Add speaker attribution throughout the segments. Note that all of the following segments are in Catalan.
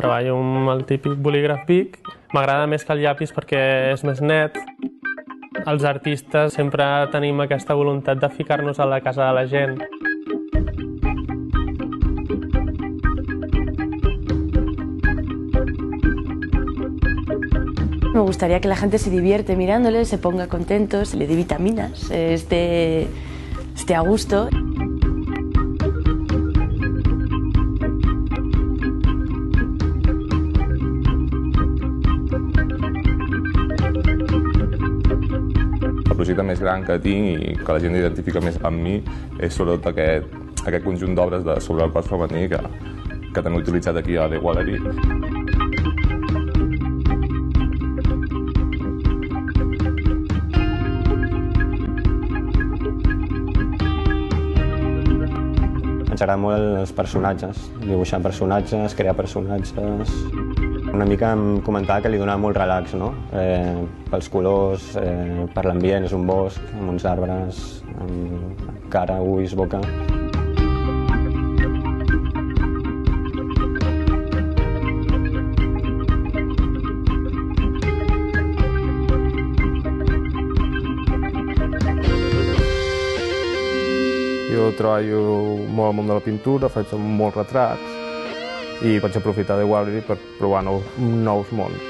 Speaker 1: Treballo amb el típic bolígraf Bic. M'agrada més que el llapis perquè és més net. Els artistes sempre tenim aquesta voluntat de ficar-nos a la casa de la gent.
Speaker 2: Me gustaría que la gente se divierte mirándole, se ponga contentos, le dé vitaminas, esté, esté a gusto.
Speaker 3: Projecte més gran que tinc i que la gent identifica més amb mi és sobretot aquest, aquest conjunt d'obres sobre el cos femení que, que també he utilitzat aquí a The Gallery.
Speaker 4: Ens agraden molt els personatges, dibuixar personatges, crear personatges... Una mica em comentava que li donava molt relax, no? Eh, pels colors, eh, per l'ambient, és un bosc, amb uns arbres, amb cara, ulls, boca...
Speaker 3: Jo treballo molt al món de la pintura, faig molts retrats i vaig aprofitar de Gallery per provar nous, nous mons.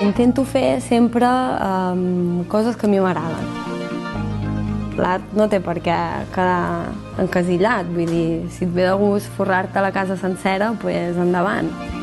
Speaker 5: Intento fer sempre um, coses que a mi m'agraden. L'art no té per què quedar encasillat, vull dir, si et ve de gust forrar-te la casa sencera, doncs pues endavant.